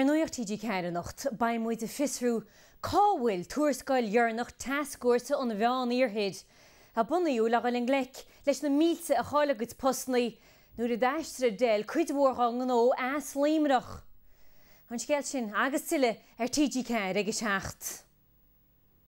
Ar nuochttí ceannacht ba mu de fisrú cáhfuil tuairscoil dhearnach tascóirsa an bheán íorhéid. A bunaíú le gáil an gleic leis na mísa a chálagat postnaí nuair a d deistre déil chuidhórcha an nó as líimeach. An scéil sin agus tiile ar er TG ceir agus seacht.